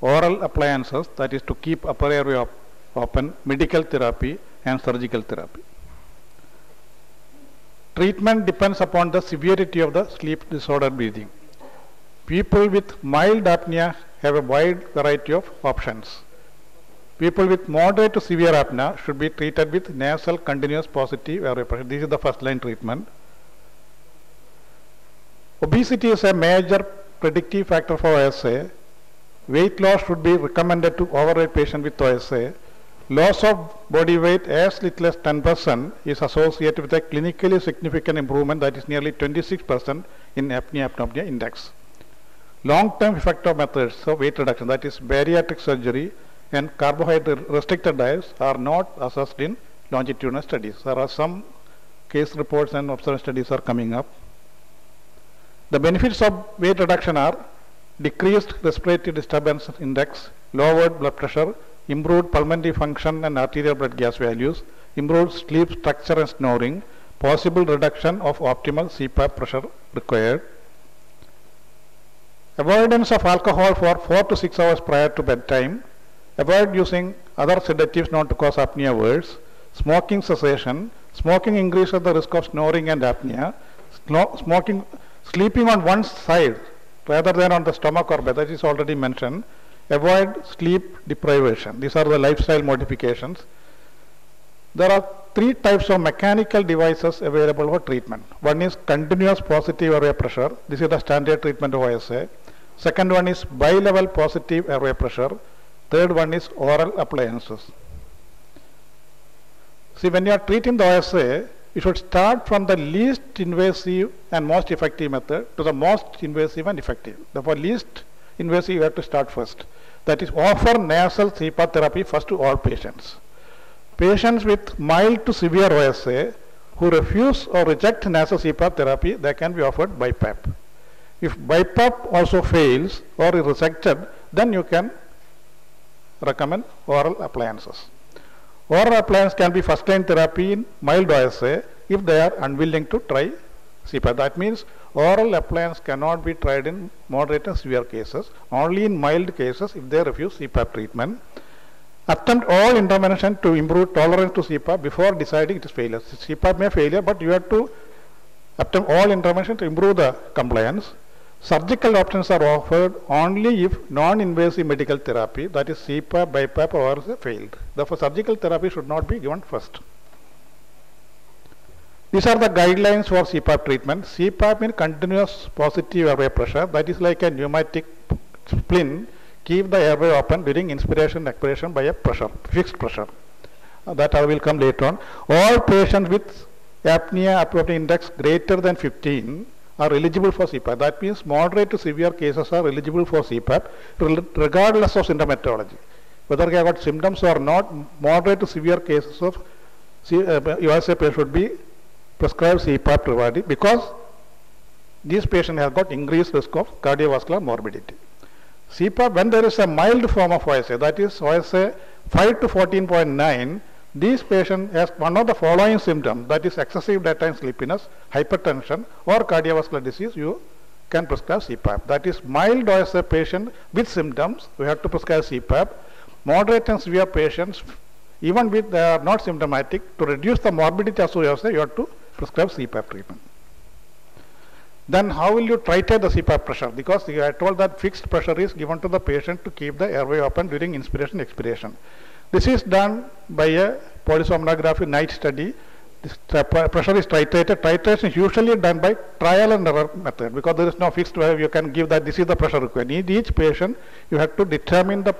oral appliances, that is to keep upper airway op- open, medical therapy and surgical therapy. Treatment depends upon the severity of the sleep disorder breathing. People with mild apnea have a wide variety of options. People with moderate to severe apnea should be treated with nasal continuous positive airway pressure. This is the first line treatment. Obesity is a major predictive factor for OSA. Weight loss should be recommended to overweight patient with OSA. Loss of body weight as little as 10% is associated with a clinically significant improvement that is nearly 26% in apnea-hypopnea index. Long-term effective methods of weight reduction that is bariatric surgery and carbohydrate restricted diets are not assessed in longitudinal studies. There are some case reports and observation studies are coming up. The benefits of weight reduction are decreased respiratory disturbance index, lowered blood pressure, improved pulmonary function and arterial blood gas values, improved sleep structure and snoring, possible reduction of optimal CPAP pressure required. Avoidance of alcohol for 4 to 6 hours prior to bedtime, avoid using other sedatives not to cause apnea worse, smoking cessation, smoking increases the risk of snoring and apnea, Sno- smoking, sleeping on one side rather than on the stomach or bed, that is already mentioned, avoid sleep deprivation. These are the lifestyle modifications. There are three types of mechanical devices available for treatment. One is continuous positive airway pressure. This is the standard treatment of OSA. Second one is bi-level positive airway pressure. Third one is oral appliances. See, when you are treating the OSA, you should start from the least invasive and most effective method to the most invasive and effective. Therefore, least invasive you have to start first. That is, offer nasal CPAP therapy first to all patients. Patients with mild to severe OSA who refuse or reject nasal CPAP therapy, they can be offered BiPAP. If BiPAP also fails or is rejected, then you can recommend oral appliances. Oral appliance can be first line therapy in mild OSA if they are unwilling to try CPAP. That means oral appliance cannot be tried in moderate and severe cases, only in mild cases if they refuse CPAP treatment. Attempt all intervention to improve tolerance to CPAP before deciding it is failure. CPAP may failure, but you have to attempt all intervention to improve the compliance. Surgical options are offered only if non-invasive medical therapy, that is CPAP, BiPAP or failed. Therefore, surgical therapy should not be given first. These are the guidelines for CPAP treatment. CPAP means continuous positive airway pressure. That is like a pneumatic splint. Keep the airway open during inspiration and expiration by a pressure, fixed pressure. Uh, that I will come later on. All patients with apnea hypopnea index greater than 15 are eligible for CPAP. That means moderate to severe cases are eligible for CPAP regardless of symptomatology. Whether they have got symptoms or not, moderate to severe cases of C- uh, OSA patient should be prescribed CPAP provided because these patients have got increased risk of cardiovascular morbidity. CPAP, when there is a mild form of OSA, that is OSA 5 to 14.9, these patients has one of the following symptoms, that is excessive daytime sleepiness, hypertension or cardiovascular disease, you can prescribe CPAP. That is mild OSA patient with symptoms, we have to prescribe CPAP. Moderate and severe patients, even with they are not symptomatic, to reduce the morbidity OSA, you have to prescribe CPAP treatment. Then how will you titrate the CPAP pressure? Because uh, you are told that fixed pressure is given to the patient to keep the airway open during inspiration expiration. This is done by a polysomnography night study. This pressure is titrated. Titration is usually done by trial and error method because there is no fixed way you can give that this is the pressure required. In each patient, you have to determine the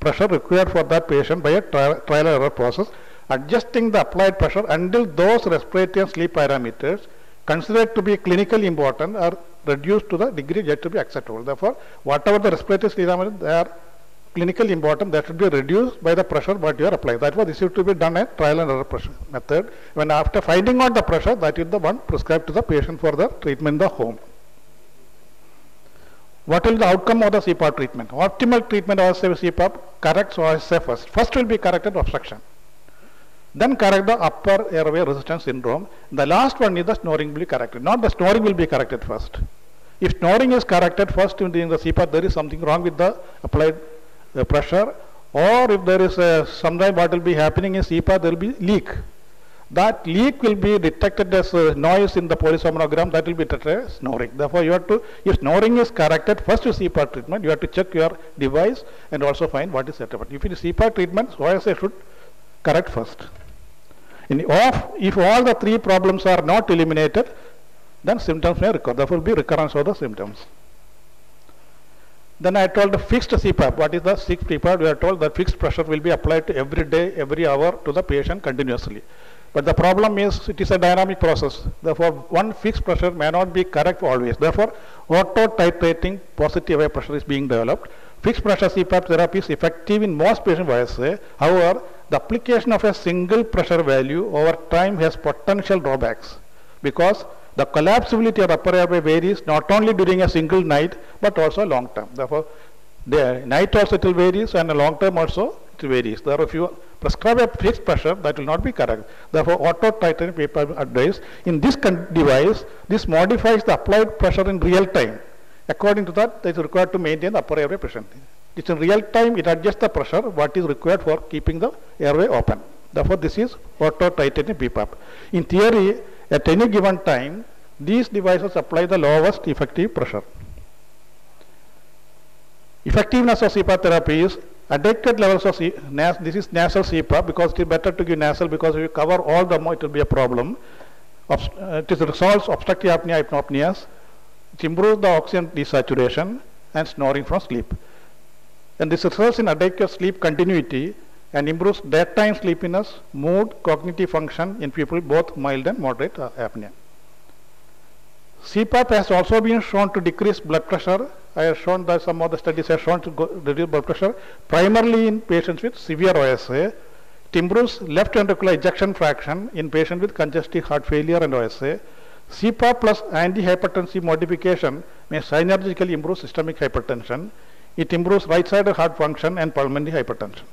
pressure required for that patient by a trial, trial and error process, adjusting the applied pressure until those respiratory and sleep parameters considered to be clinically important are reduced to the degree yet to be acceptable. Therefore, whatever the respiratory sleep parameters they are clinically important, that should be reduced by the pressure what you are applying. Therefore, this is to be done a trial and error pressure method. When after finding out the pressure, that is the one prescribed to the patient for the treatment in the home. What will the outcome of the CPAP treatment? Optimal treatment of CPAP corrects OSA first. First will be corrected obstruction. Then correct the upper airway resistance syndrome. The last one is the snoring will be corrected. Not the snoring will be corrected first. If snoring is corrected first in the CPAP, there is something wrong with the applied pressure or if there is a, sometime what will be happening in CPAP, there will be leak. That leak will be detected as a noise in the polysomnogram, that will be detected as snoring. Therefore, you have to, if snoring is corrected, first you CPAP treatment, you have to check your device and also find what is setup. If it is CPAP treatment, OSA should correct first. In off, if all the three problems are not eliminated, then symptoms may recur. There will be recurrence of the symptoms. Then I told the fixed CPAP. What is the fixed CPAP? We are told that fixed pressure will be applied every day, every hour to the patient continuously. But the problem is it is a dynamic process. Therefore, one fixed pressure may not be correct always. Therefore, auto titrating positive air pressure is being developed. Fixed pressure CPAP therapy is effective in most patients with eh? However, the application of a single pressure value over time has potential drawbacks because the collapsibility of upper airway varies not only during a single night but also long term. Therefore, the night also it will varies and long term also it varies. Therefore, if you prescribe a fixed pressure that will not be correct. Therefore, auto titrating PAP device in this device this modifies the applied pressure in real time. According to that, it is required to maintain the upper airway pressure. It's in real time, it adjusts the pressure, what is required for keeping the airway open. Therefore, this is auto titrating BPAP. In theory, at any given time, these devices apply the lowest effective pressure. Effectiveness of CPAP therapy is adequate levels of C this is nasal CPAP because it is better to give nasal because if you cover all the more it will be a problem. Obst uh, it is resolves obstructive apnea hypopneas. It improves the oxygen desaturation and snoring from sleep. And this results in adequate sleep continuity and improves daytime sleepiness, mood, cognitive function in people with both mild and moderate uh, apnea. CPAP has also been shown to decrease blood pressure. I have shown that some of the studies have shown to reduce blood pressure, primarily in patients with severe OSA. It improves left ventricular ejection fraction in patients with congestive heart failure and OSA. CPAP plus antihypertensive modification may synergistically improve systemic hypertension. It improves right-sided heart function and pulmonary hypertension.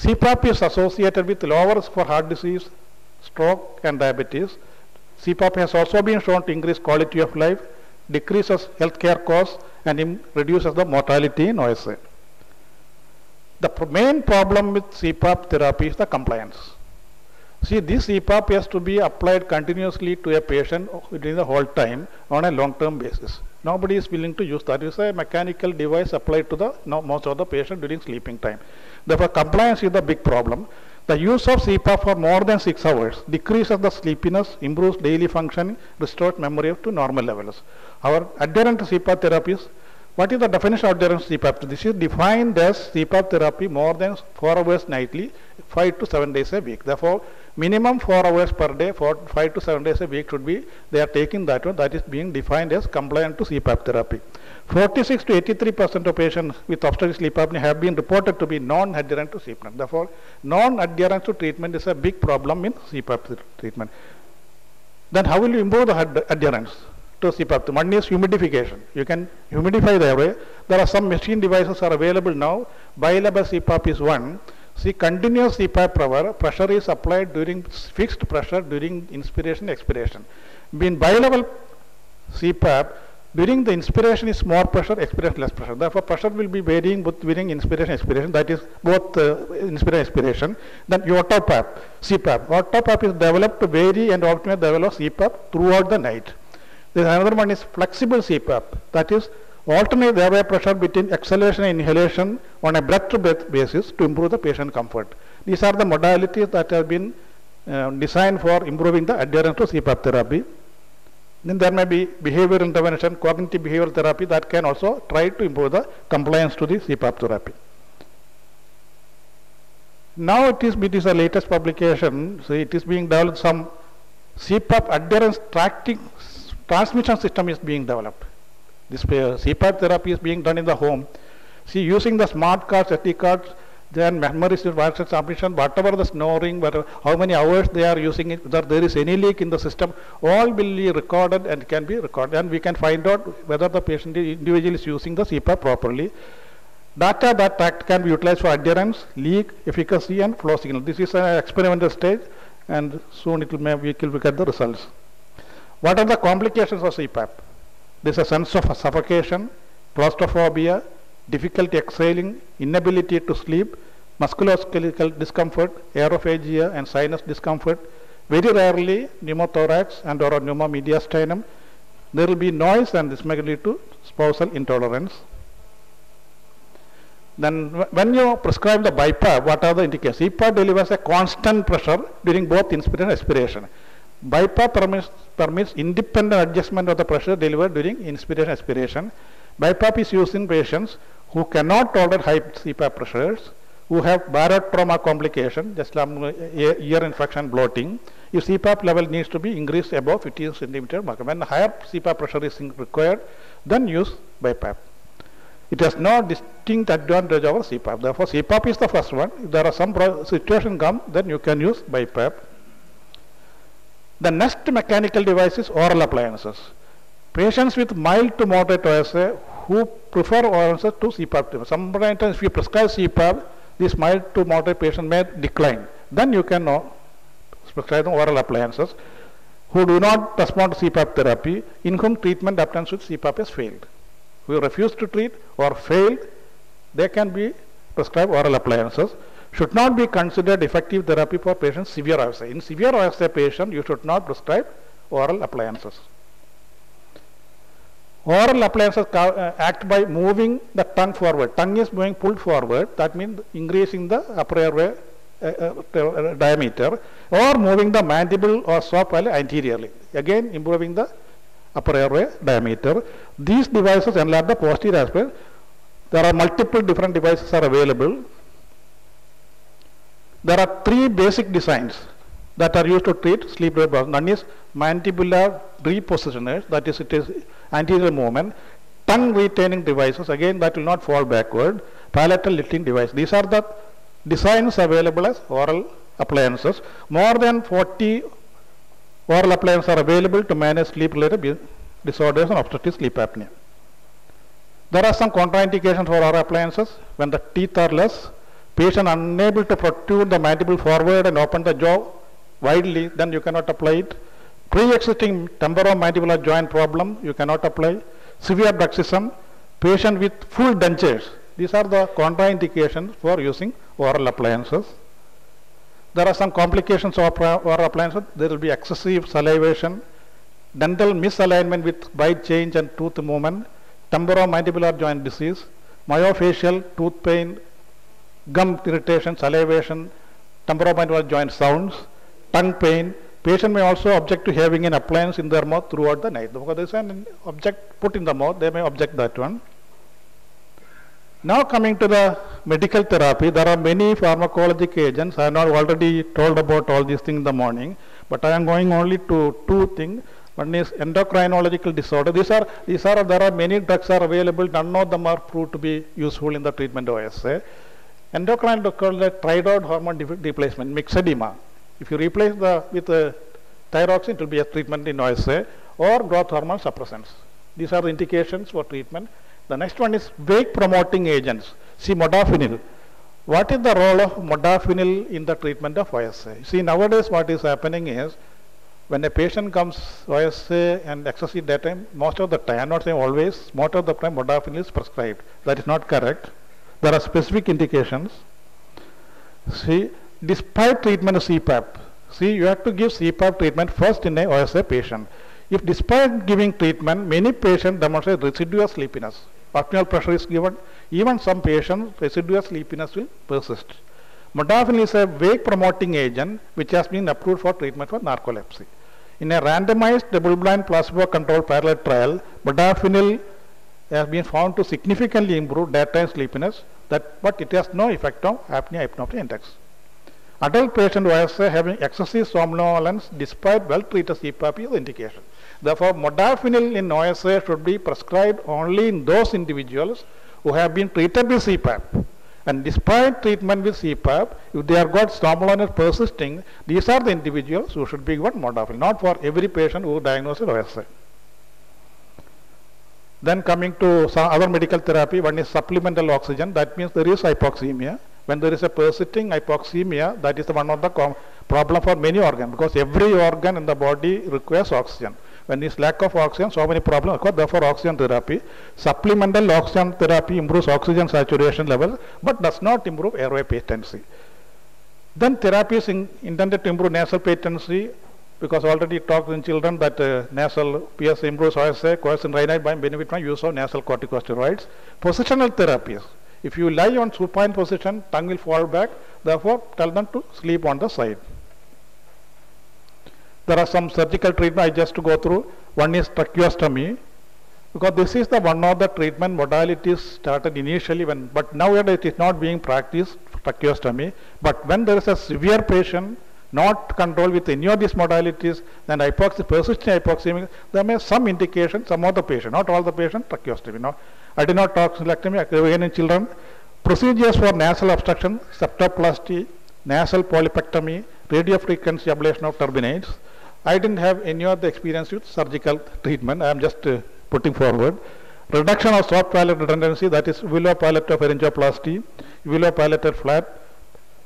CPAP is associated with lower risk for heart disease, stroke and diabetes. CPAP has also been shown to increase quality of life, decreases healthcare costs and reduces the mortality in OSA. The main problem with CPAP therapy is the compliance. See, this CPAP has to be applied continuously to a patient during the whole time on a long-term basis. Nobody is willing to use that. It's a mechanical device applied to the no, most of the patient during sleeping time. Therefore, compliance is the big problem. The use of CPAP for more than 6 hours decreases the sleepiness, improves daily function, restores memory to normal levels. Our adherent to CPAP therapies, what is the definition of adherence to CPAP? This is defined as CPAP therapy more than 4 hours nightly, 5 to 7 days a week. Therefore, minimum 4 hours per day, for 5 to 7 days a week should be, they are taking that one, that is being defined as compliant to CPAP therapy. 46 to 83 percent of patients with obstructive sleep apnea have been reported to be non-adherent to CPAP. Therefore, non-adherence to treatment is a big problem in CPAP treatment. Then how will you improve the ad adherence to CPAP? One is humidification. You can humidify the airway. There are some machine devices are available now. Bilevel CPAP is one. See, continuous CPAP pressure, pressure is applied during fixed pressure during inspiration, expiration. In bilevel CPAP, during the inspiration is more pressure, expiration less pressure. Therefore, pressure will be varying both during inspiration, expiration. That is both uh, inspiration, expiration. Then autopap, CPAP. Autopap is developed to vary and optimally develop CPAP throughout the night. Then another one is flexible CPAP. That is alternate the airway pressure between exhalation and inhalation on a breath-to-breath -breath basis to improve the patient comfort. These are the modalities that have been uh, designed for improving the adherence to CPAP therapy. Then there may be behavioral intervention, cognitive behavioral therapy that can also try to improve the compliance to the CPAP therapy. Now it is, it is the latest publication, so it is being developed some CPAP adherence tracking transmission system is being developed. This CPAP therapy is being done in the home. See, using the smart cards, SD cards, then memory virus transmission, whatever the snoring, whatever, how many hours they are using it, whether there is any leak in the system, all will be recorded and can be recorded. And we can find out whether the patient individual is using the CPAP properly. Data that can be utilized for adherence, leak, efficacy, and flow signal. This is an experimental stage, and soon it will we will get the results. What are the complications of CPAP? There is a sense of suffocation, claustrophobia, difficulty exhaling, inability to sleep, musculoskeletal discomfort, aerophagia and sinus discomfort, very rarely pneumothorax and or pneumomediastinum. There will be noise and this may lead to spousal intolerance. Then when you prescribe the BiPAP, what are the indications? CPAP delivers a constant pressure during both inspiration and expiration. BiPAP permits, permits independent adjustment of the pressure delivered during inspiration expiration. BiPAP is used in patients who cannot tolerate high CPAP pressures, who have barotrauma complication, just like um, ear infection, bloating. If CPAP level needs to be increased above 15 centimeter mercury, when higher CPAP pressure is required, then use BiPAP. It has no distinct advantage over CPAP. Therefore, CPAP is the first one. If there are some situation come, then you can use BiPAP. The next mechanical device is oral appliances. Patients with mild to moderate OSA who prefer OSA to CPAP. Sometimes if you prescribe CPAP, this mild to moderate patient may decline. Then you can uh, prescribe oral appliances who do not respond to CPAP therapy, in whom treatment attempts with CPAP has failed. Who refuse to treat or failed, they can be prescribed oral appliances. Should not be considered effective therapy for patients severe OSA. In severe OSA patient, you should not prescribe oral appliances. Oral appliances uh, act by moving the tongue forward. Tongue is moving pulled forward. That means increasing the upper airway uh, uh, uh, diameter or moving the mandible or soft palate anteriorly. Again, improving the upper airway diameter. These devices enlarge the posterior aspect. There are multiple different devices are available. There are three basic designs that are used to treat sleep related problems. One is mandibular repositioners, that is, it is anterior movement. Tongue retaining devices, again, that will not fall backward. Palatal lifting device. These are the designs available as oral appliances. More than 40 oral appliances are available to manage sleep related disorders and obstructive sleep apnea. There are some contraindications for oral appliances when the teeth are less, patient unable to protrude the mandible forward and open the jaw widely, then you cannot apply it. Pre-existing temporomandibular joint problem, you cannot apply. Severe bruxism, patient with full dentures. These are the contraindications for using oral appliances. There are some complications of oral oral appliances. There will be excessive salivation, dental misalignment with bite change and tooth movement, temporomandibular joint disease, myofascial tooth pain, gum irritation, salivation, temporomandibular joint sounds, tongue pain. Patient may also object to having an appliance in their mouth throughout the night. Because there is an object put in the mouth, they may object that one. Now coming to the medical therapy, there are many pharmacologic agents. I have not already told about all these things in the morning, but I am going only to two things. One is endocrinological disorder. These are these are there are many drugs are available. None of them are proved to be useful in the treatment of OSA. Endocrine called the thyroid hormone replacement, myxedema. If you replace the with the thyroxine, it will be a treatment in OSA eh? or growth hormone suppressants. These are the indications for treatment. The next one is wake promoting agents. See modafinil. What is the role of modafinil in the treatment of OSA? See nowadays what is happening is when a patient comes OSA and excessive daytime, most of the time, I'm not saying always, most of the time modafinil is prescribed. That is not correct. There are specific indications. See, despite treatment of CPAP, see, you have to give CPAP treatment first in a OSA patient. If despite giving treatment, many patients demonstrate residual sleepiness, optimal pressure is given, even some patients, residual sleepiness will persist. Modafinil is a wake promoting agent which has been approved for treatment for narcolepsy. In a randomized double-blind placebo-controlled parallel trial, modafinil has been found to significantly improve daytime sleepiness, that, but it has no effect on apnea hypopnea index. Adult patient who has having excessive somnolence despite well-treated CPAP is indication. Therefore, modafinil in OSA should be prescribed only in those individuals who have been treated with CPAP. And despite treatment with CPAP, if they have got somnolence persisting, these are the individuals who should be given modafinil, not for every patient who diagnosed with OSA. Then coming to some other medical therapy, one is supplemental oxygen. That means there is hypoxemia. When there is a persisting hypoxemia, that is one of the problem for many organs because every organ in the body requires oxygen. When there is lack of oxygen, so many problems occur. Therefore, oxygen therapy. Supplemental oxygen therapy improves oxygen saturation level, but does not improve airway patency. Then therapy is in, intended to improve nasal patency because already talked in children that uh, nasal PS improves OSA, coercion rhinite by benefit from use of nasal corticosteroids. Positional therapies. If you lie on supine position, tongue will fall back. Therefore, tell them to sleep on the side. There are some surgical treatment I just to go through. One is tracheostomy because this is the one of the treatment modalities started initially when, but nowadays it is not being practiced tracheostomy. But when there is a severe patient not controlled with any of these modalities, then hypoxia, persistent hypoxemia, there may be some indication, some of the patient, not all the patient, tracheostomy. Now, adenotonsillectomy again in children. Procedures for nasal obstruction, septoplasty, nasal polypectomy, radiofrequency ablation of turbinates. I didn't have any of the experience with surgical treatment. I am just uh, putting forward. Reduction of soft palate redundancy, that is uvulopalatal uvulopalatal flap, palate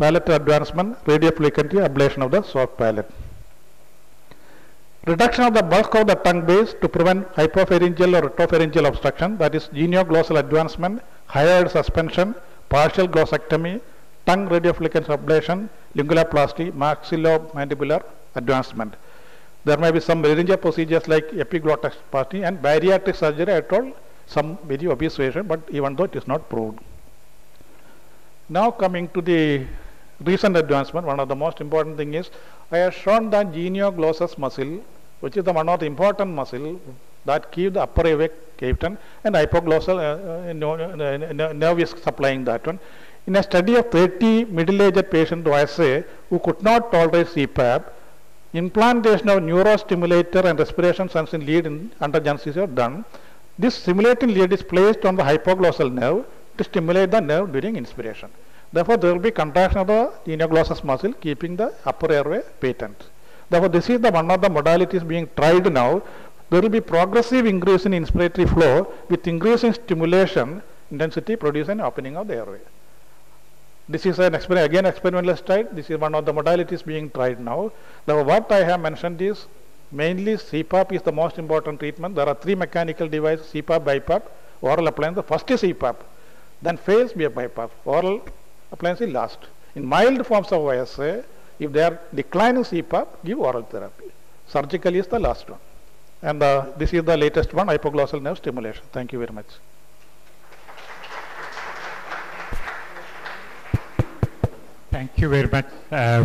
advancement, radiofrequency ablation of the soft palate. Reduction of the bulk of the tongue base to prevent hypopharyngeal or retropharyngeal obstruction, that is genioglossal advancement, hyoid suspension, partial glossectomy, tongue radiofrequency ablation, lingualoplasty, maxillomandibular advancement. There may be some laryngeal procedures like epiglottoplasty and bariatric surgery. I told some very obvious patient, but even though it is not proved. Now coming to the recent advancement, one of the most important thing is I have shown the genioglossus muscle, which is the one of the important muscle that keep the upper airway cavity and hypoglossal uh, uh, nerve is supplying that one. In a study of 30 middle-aged patients to say who could not tolerate CPAP, implantation of neurostimulator and respiration sensing lead in under anesthesia done. This stimulating lead is placed on the hypoglossal nerve to stimulate the nerve during inspiration. Therefore, there will be contraction of the genioglossus muscle keeping the upper airway patent. Therefore, this is the one of the modalities being tried now. There will be progressive increase in inspiratory flow with increasing stimulation intensity producing opening of the airway. This is an experiment, again experimental study. This is one of the modalities being tried now. Now, what I have mentioned is mainly CPAP is the most important treatment. There are three mechanical devices, CPAP, BiPAP, oral appliance. The first is CPAP, then fails phase BiPAP, oral appliance is last. In mild forms of OSA, if they are declining CPAP, give oral therapy. Surgical is the last one. And uh, this is the latest one, hypoglossal nerve stimulation. Thank you very much. Thank you very much. Uh,